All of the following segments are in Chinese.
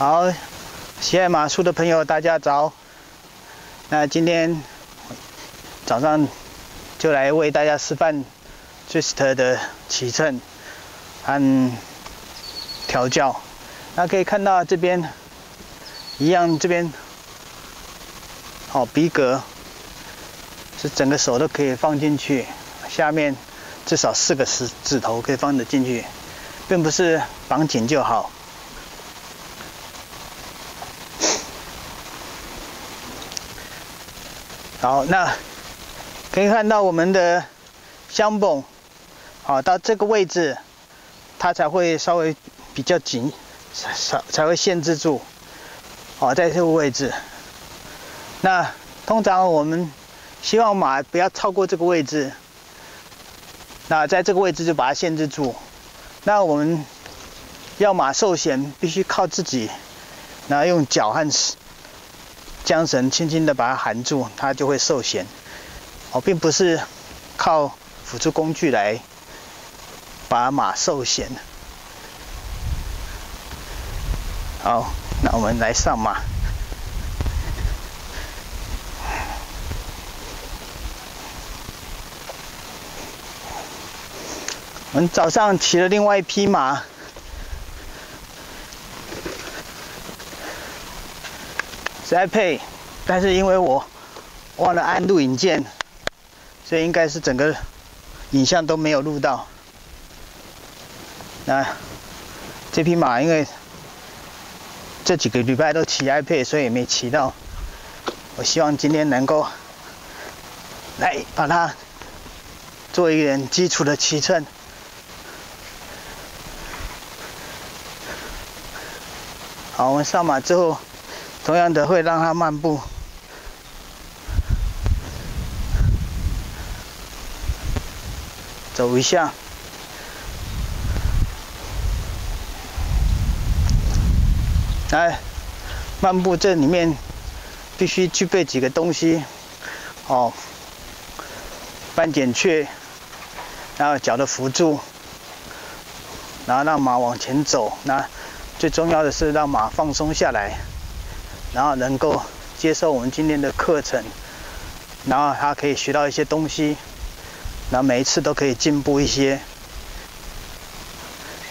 好，喜爱马术的朋友，大家早。那今天早上就来为大家示范 twist 的骑乘和调教。那可以看到这边一样，这边好鼻格是整个手都可以放进去，下面至少四个指指头可以放得进去，并不是绑紧就好。好，那可以看到我们的香泵，好到这个位置，它才会稍微比较紧，才才会限制住。好，在这个位置，那通常我们希望马不要超过这个位置，那在这个位置就把它限制住。那我们要马受险，必须靠自己，然后用脚和。缰绳轻轻的把它含住，它就会受险。哦，并不是靠辅助工具来把马受险。好，那我们来上马。我们早上骑了另外一匹马。在配，但是因为我忘了按录影键，所以应该是整个影像都没有录到。那这匹马因为这几个礼拜都骑 iPad，所以也没骑到。我希望今天能够来把它做一点基础的骑乘。好，我们上马之后。同样的，会让它漫步，走一下。来，漫步这里面必须具备几个东西，哦，半点雀，然后脚的辅助，然后让马往前走。那最重要的是让马放松下来。然后能够接受我们今天的课程，然后他可以学到一些东西，然后每一次都可以进步一些。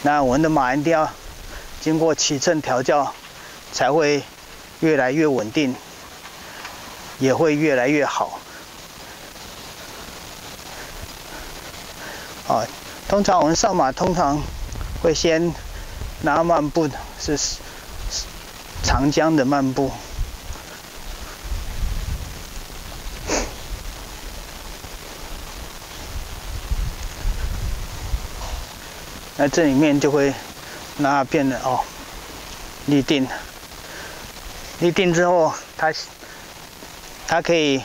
那我们的马一定要经过骑乘调教，才会越来越稳定，也会越来越好。啊，通常我们上马通常会先拿慢步是。长江的漫步，那这里面就会那变得哦，立定，立定之后，它它可以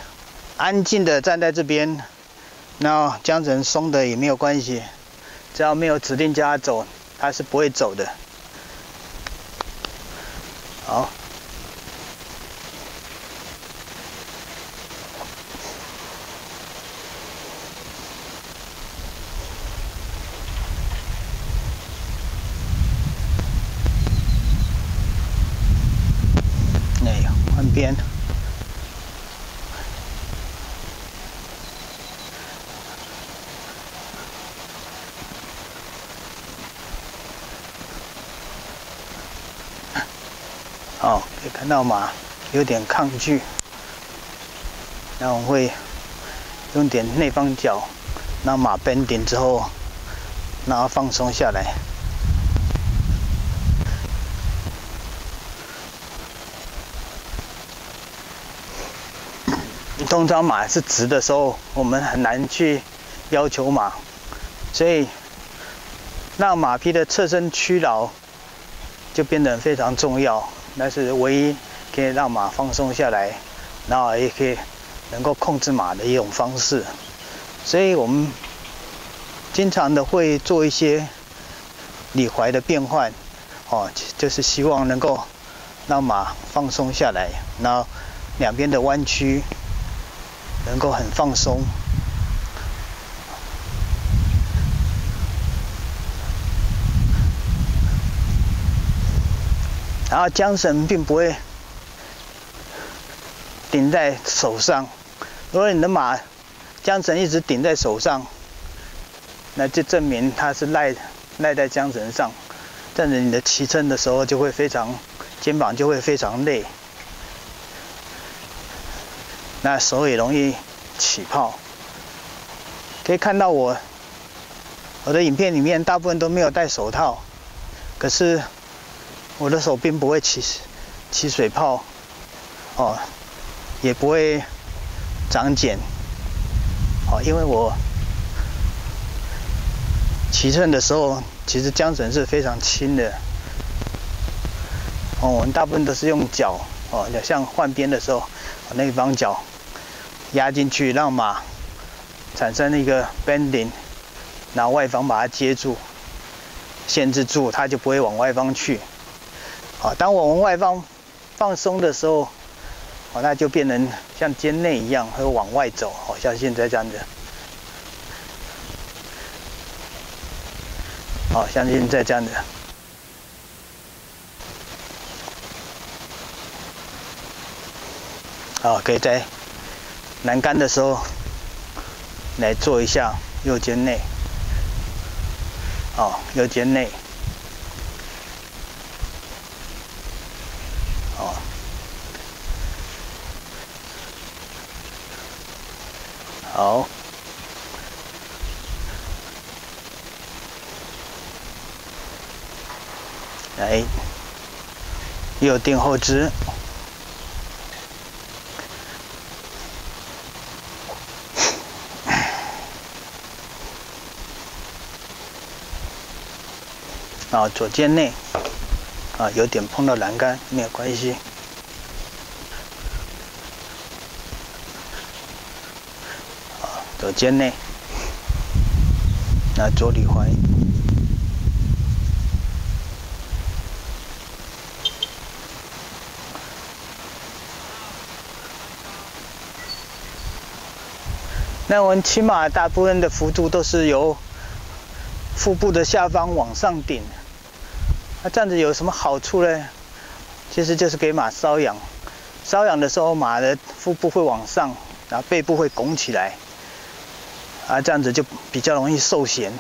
安静的站在这边，然后缰绳松的也没有关系，只要没有指定叫它走，它是不会走的。好，哎呀，换边。哦，可以看到马有点抗拒，那我会用点内方脚，让马绷顶之后，然后放松下来。通常马是直的时候，我们很难去要求马，所以让马匹的侧身屈劳就变得非常重要。那是唯一可以让马放松下来，然后也可以能够控制马的一种方式。所以我们经常的会做一些里踝的变换，哦，就是希望能够让马放松下来，然后两边的弯曲能够很放松。然后缰绳并不会顶在手上。如果你的马缰绳一直顶在手上，那就证明它是赖赖在缰绳上，这样子你的骑乘的时候就会非常肩膀就会非常累，那手也容易起泡。可以看到我我的影片里面大部分都没有戴手套，可是。我的手并不会起起水泡，哦，也不会长茧，哦，因为我骑乘的时候，其实缰绳是非常轻的，哦，我们大部分都是用脚，哦，像换边的时候，那方脚压进去，让马产生一个 bending，然后外方把它接住，限制住，它就不会往外方去。啊，当我们外放放松的时候，哦，那就变成像肩内一样，会往外走，好像现在这样子。好像现在这样子。好，可以在栏杆的时候来做一下右肩内。哦，右肩内。好，来，右定后肢，啊，左肩内，啊，有点碰到栏杆，没有关系。左肩内，那左里踝。那我们骑马大部分的幅度都是由腹部的下方往上顶，那这样子有什么好处呢？其实就是给马瘙痒，瘙痒的时候马的腹部会往上，然后背部会拱起来。啊，这样子就比较容易受咸。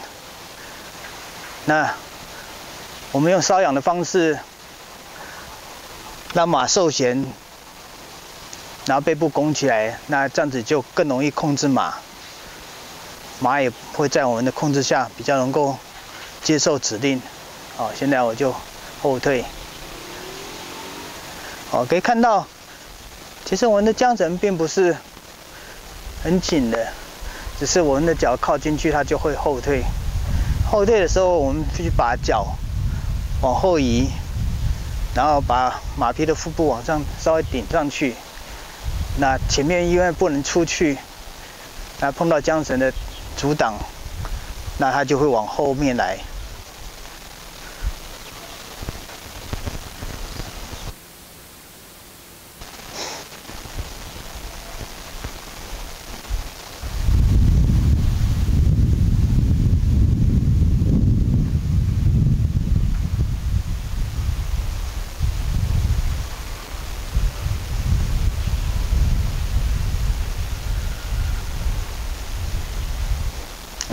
那我们用瘙痒的方式让马受咸，然后背部拱起来，那这样子就更容易控制马，马也会在我们的控制下比较能够接受指令。好，现在我就后退。好，可以看到，其实我们的缰绳并不是很紧的。只是我们的脚靠进去，它就会后退。后退的时候，我们必须把脚往后移，然后把马匹的腹部往上稍微顶上去。那前面因为不能出去，那碰到缰绳的阻挡，那它就会往后面来。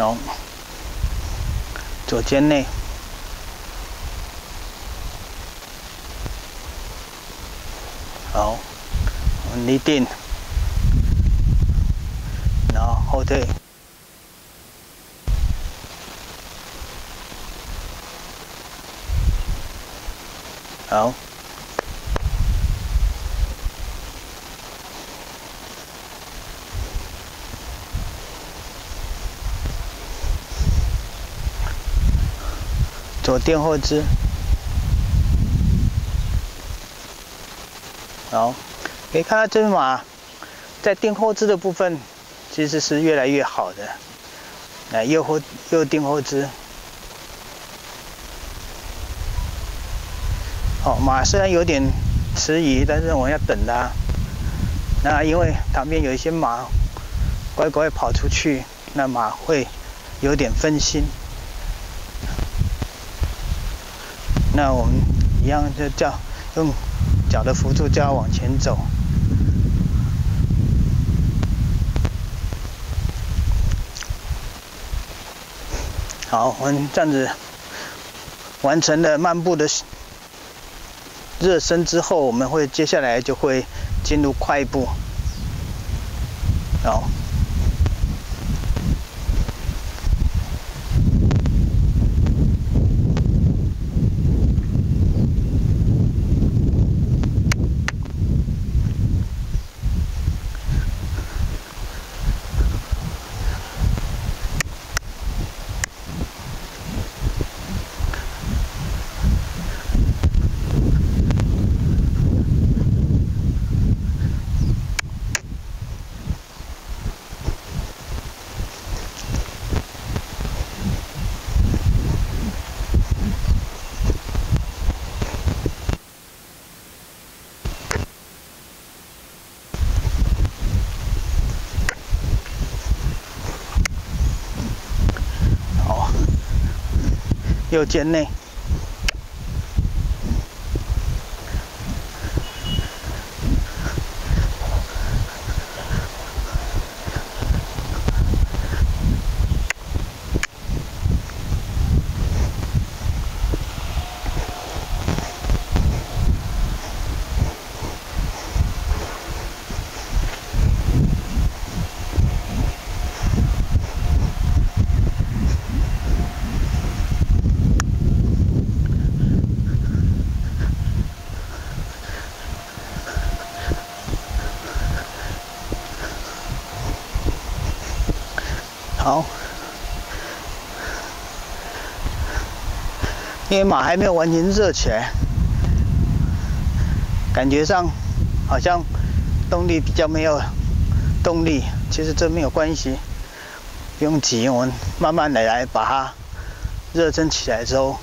好，左肩内，好，立定，然后后退，好。左垫后肢，好，可以看到这匹马在垫后肢的部分其实是越来越好的。来，右后右垫后肢，好，马虽然有点迟疑，但是我要等它。那因为旁边有一些马乖乖跑出去，那马会有点分心。那我们一样就叫用脚的辅助就要往前走。好，我们这样子完成了漫步的热身之后，我们会接下来就会进入快步。好。右肩内。好，因为马还没有完全热起来，感觉上好像动力比较没有动力。其实这没有关系，不用急，我们慢慢的来把它热身起来之后，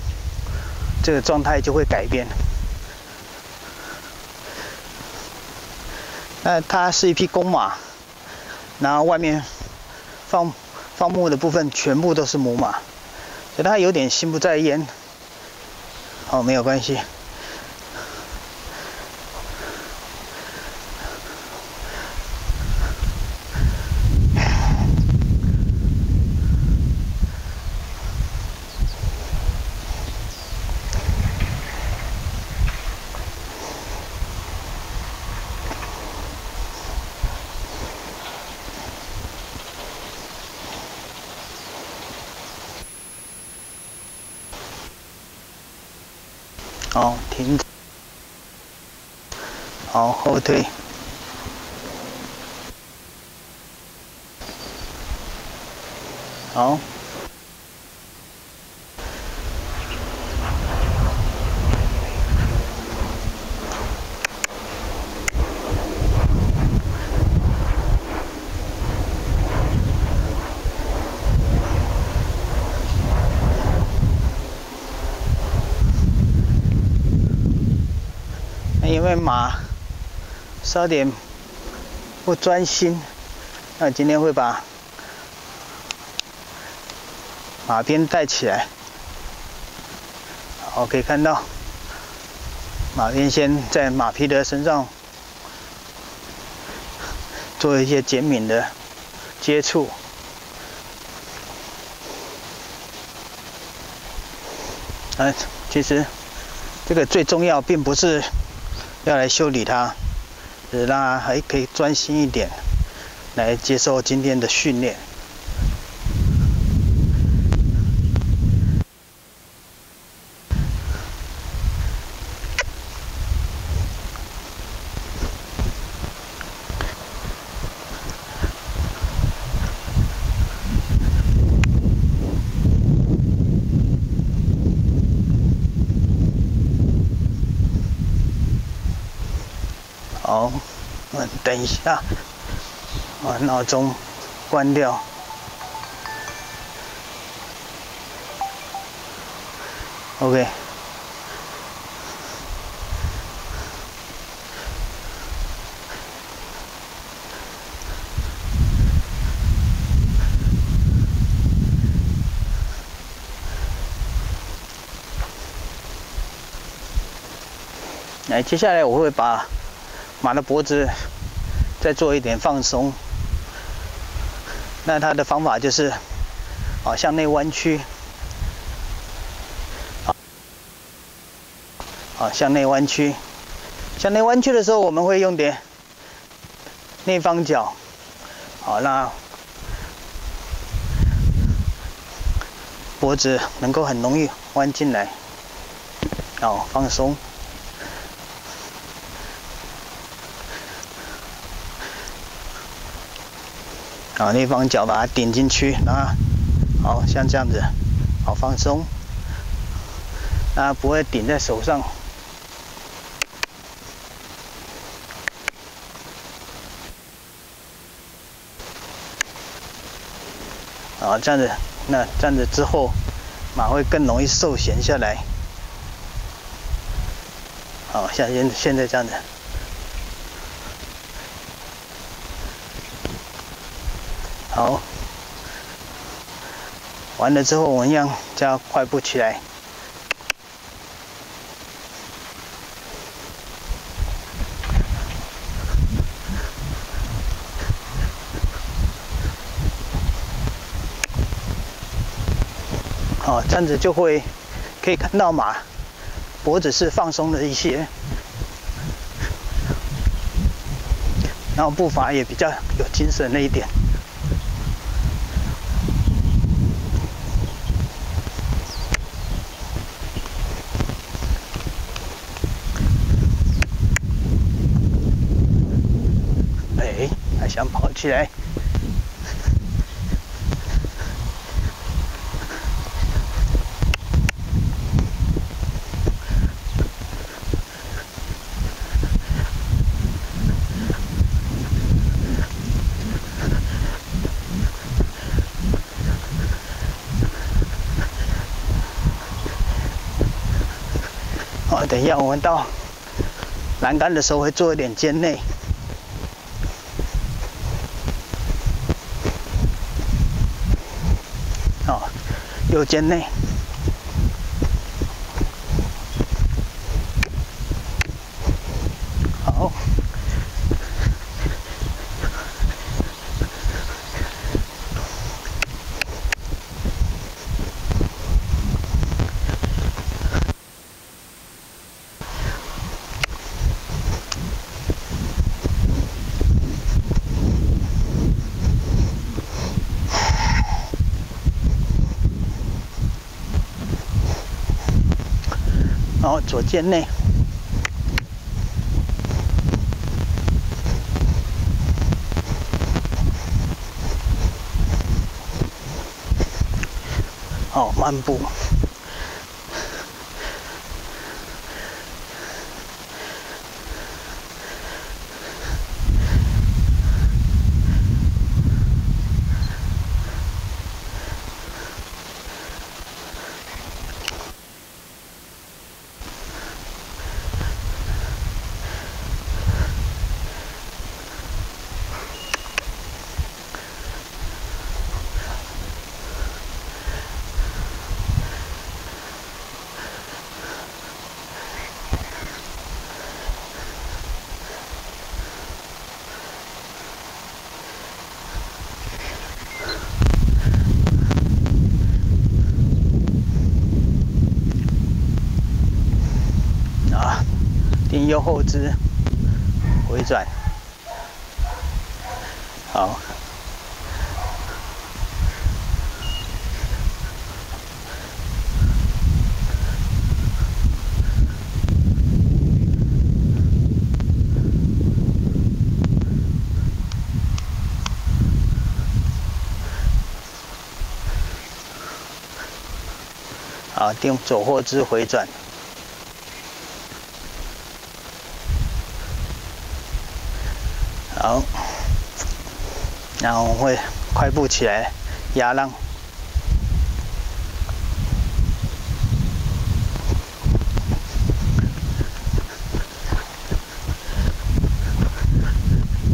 这个状态就会改变。那它是一匹公马，然后外面放。放牧的部分全部都是母马，所以它有点心不在焉。哦，没有关系。好，停。好，后退。好。因为马稍点不专心，那今天会把马鞭带起来。好，可以看到马鞭先在马匹的身上做一些减敏的接触。哎，其实这个最重要并不是。要来修理它，让他还可以专心一点，来接受今天的训练。好，我等一下，把闹钟关掉。OK。来，接下来我会把马的脖子再做一点放松。那它的方法就是，啊，向内弯曲，啊，向内弯曲。向内弯曲的时候，我们会用点内方角，好，那脖子能够很容易弯进来，哦，放松，啊，那方脚把它顶进去，啊，好像这样子，好放松，啊，不会顶在手上。啊，这样子，那这样子之后，马会更容易受闲下来。好，像现现在这样子。好，完了之后，我们要加快步起来。哦，这样子就会可以看到马脖子是放松了一些，然后步伐也比较有精神了一点。哎，还想跑起来。等一下，我们到栏杆的时候会做一点肩内，右肩内。左肩内。好，漫步。右后肢回转，好，好，定左后肢回转。好，然后我会快步起来压浪。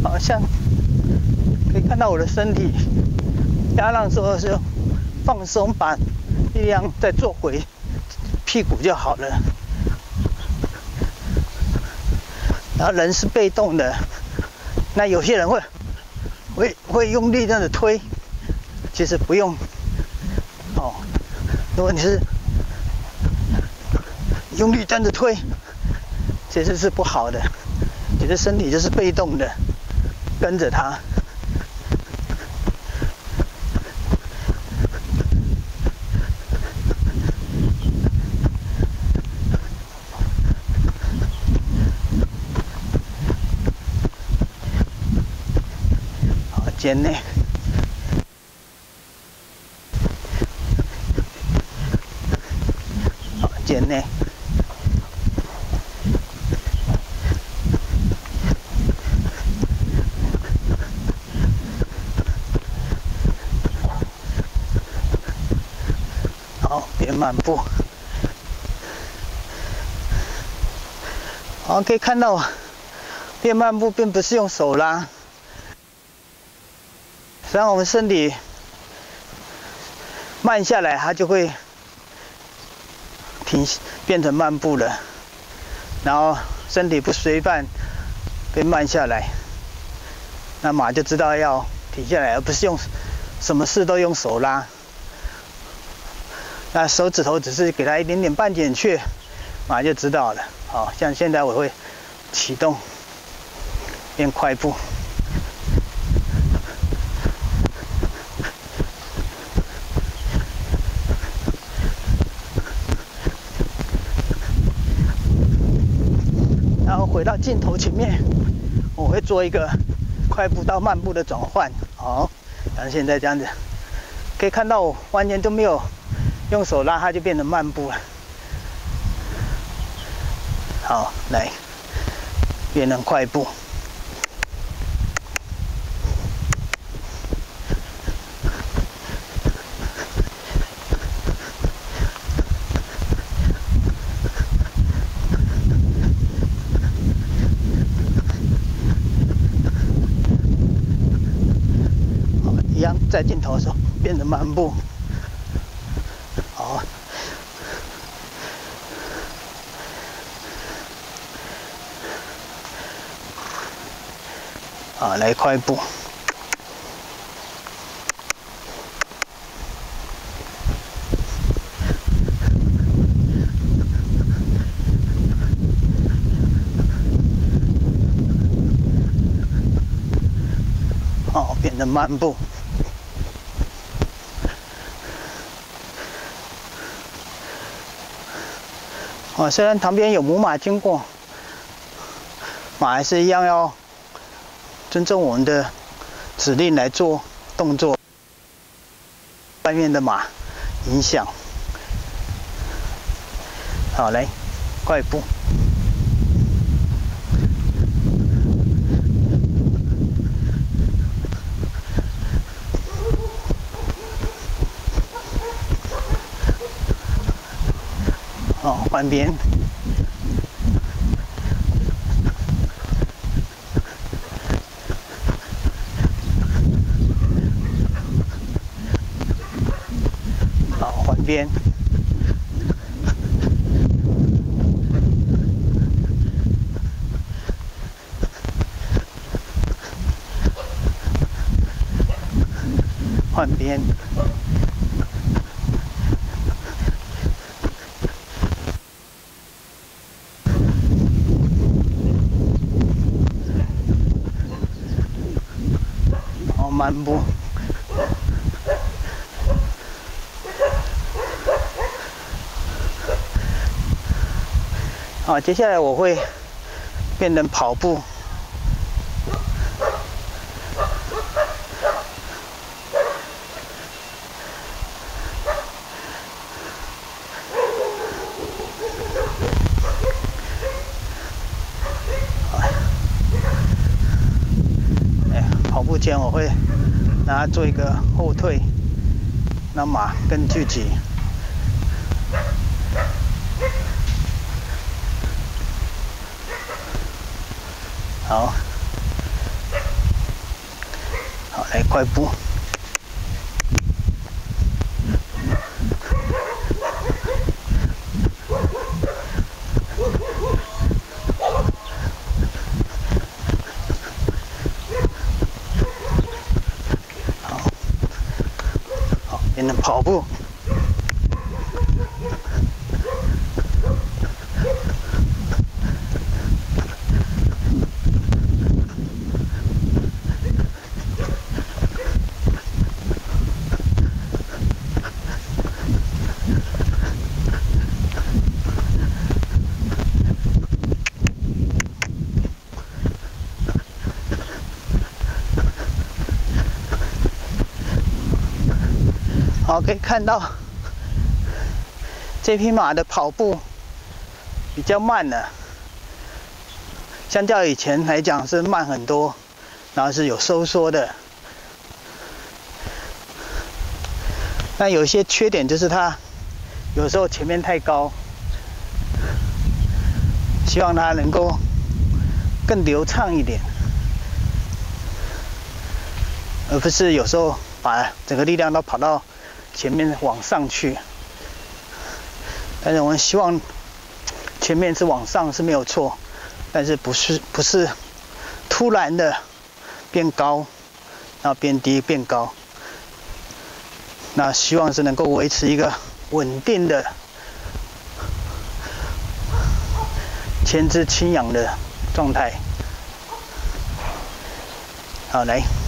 好像可以看到我的身体压浪时候是放松，把力量再做回屁股就好了。然后人是被动的。那有些人会会会用力这样子推，其实不用哦。如果你是用力这样子推，其实是不好的。你的身体就是被动的，跟着它。间内，好，间内，好，边漫步，好，可以看到，边漫步并不是用手拉。当我们身体慢下来，它就会停，变成慢步了。然后身体不随伴，被慢下来，那马就知道要停下来，而不是用什么事都用手拉。那手指头只是给它一点点半点去，马就知道了。好像现在我会启动变快步。回到镜头前面，我会做一个快步到慢步的转换。好，像现在这样子，可以看到我完全都没有用手拉，它就变成慢步了。好，来变成快步。在镜头的时候变得漫步，好，啊来快步，好变得漫步。虽然旁边有母马经过，马还是一样要尊重我们的指令来做动作。外面的马影响。好，来，快步。哦，换边。边。换边。漫步。好，接下来我会变成跑步。跑步前我会。做一个后退，那马更聚集。好，好来快步。跑步。好，可以看到这匹马的跑步比较慢了，相较以前来讲是慢很多，然后是有收缩的。那有些缺点就是它有时候前面太高，希望它能够更流畅一点，而不是有时候把整个力量都跑到。前面往上去，但是我们希望前面是往上是没有错，但是不是不是突然的变高，然后变低变高，那希望是能够维持一个稳定的前肢轻氧的状态。好，来。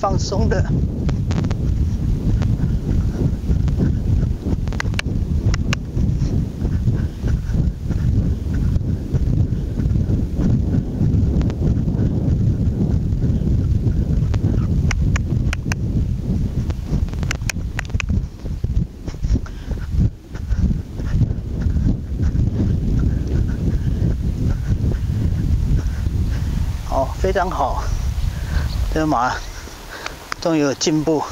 放松的，好，非常好，这马。终于有进步。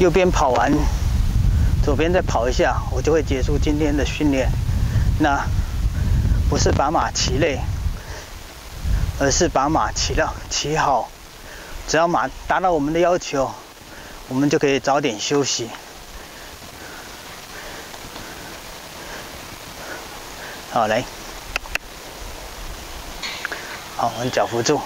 右边跑完，左边再跑一下，我就会结束今天的训练。那不是把马骑累，而是把马骑了骑好。只要马达到我们的要求，我们就可以早点休息。好，来，好，我们脚扶住。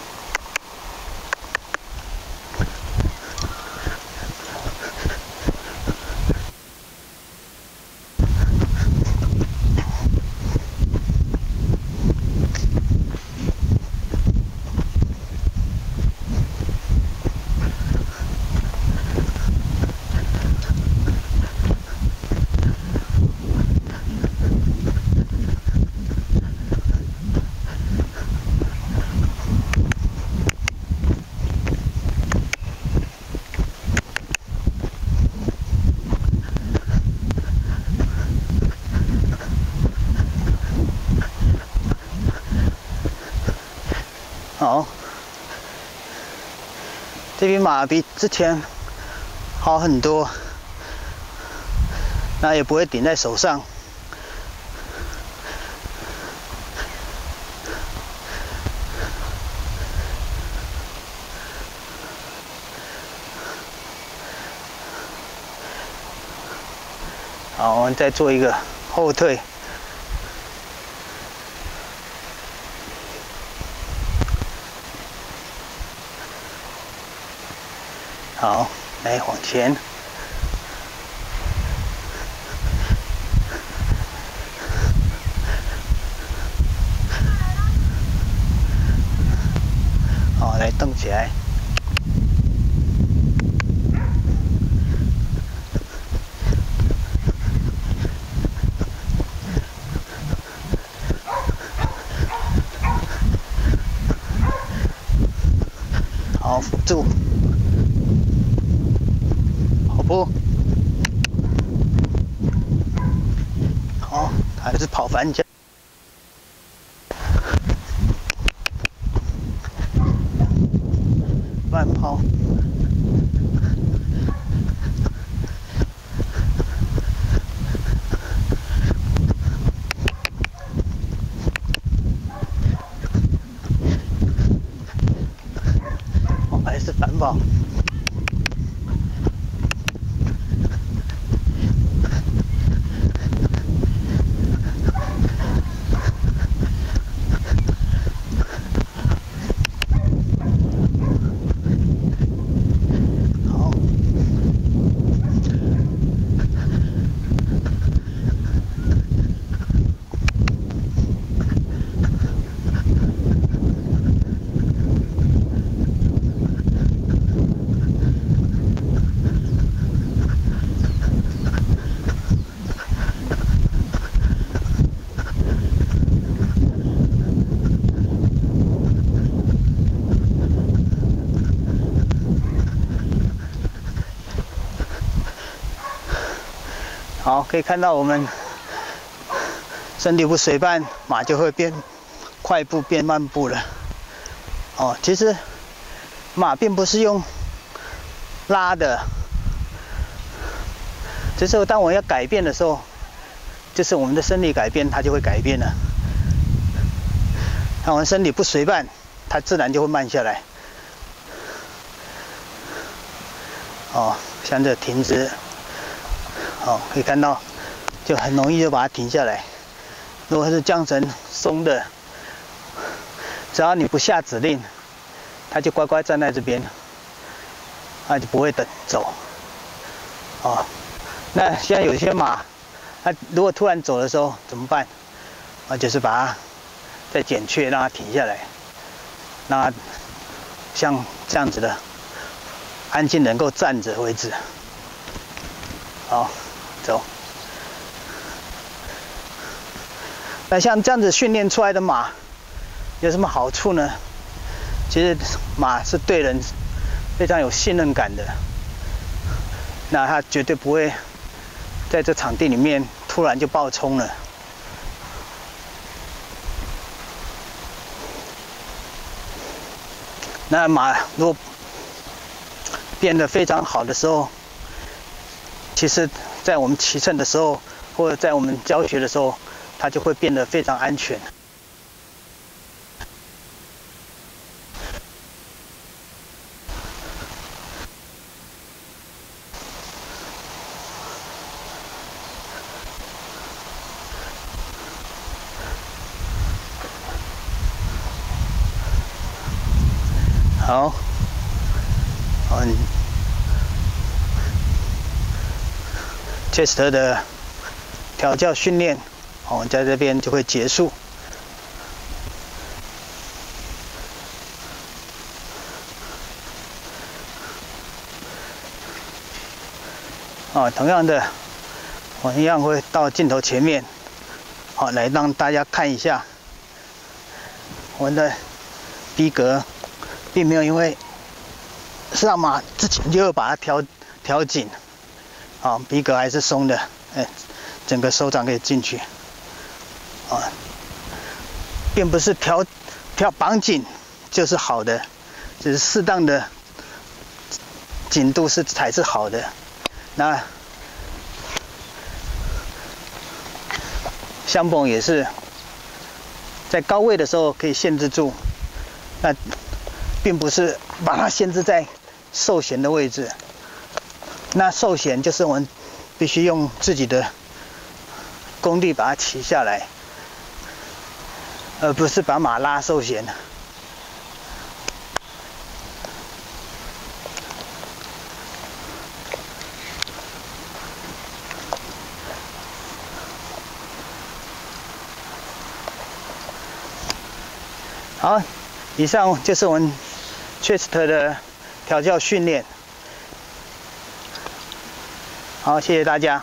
好，这匹马比之前好很多，那也不会顶在手上。好，我们再做一个后退。好，来往前。好，来动。起来。好，辅助，好不？好，还是跑反脚。慢跑。哦，还可以看到我们身体不随伴，马就会变快步变慢步了。哦，其实马并不是用拉的，这时候当我要改变的时候，就是我们的生理改变，它就会改变了。当我们身体不随伴，它自然就会慢下来。哦，像这停止。哦，可以看到，就很容易就把它停下来。如果是缰绳松的，只要你不下指令，它就乖乖站在这边，它就不会等走。哦，那现在有些马，它如果突然走的时候怎么办？啊，就是把它再减去，让它停下来。那像这样子的，安静能够站着为止。好。走。那像这样子训练出来的马有什么好处呢？其实马是对人非常有信任感的，那它绝对不会在这场地里面突然就爆冲了。那马如果变得非常好的时候，其实。在我们骑乘的时候，或者在我们教学的时候，它就会变得非常安全。Test 的调教训练，我们在这边就会结束。啊，同样的，我一样会到镜头前面，好来让大家看一下我们的逼格，并没有因为上马之前就把它调调紧。啊，皮革还是松的，哎，整个手掌可以进去，啊，并不是调调绑紧就是好的，只是适当的紧度是才是好的。那香绷也是在高位的时候可以限制住，那并不是把它限制在受弦的位置。那受险就是我们必须用自己的功力把它骑下来，而不是把马拉受险。好，以上就是我们 chest 的调教训练。好，谢谢大家。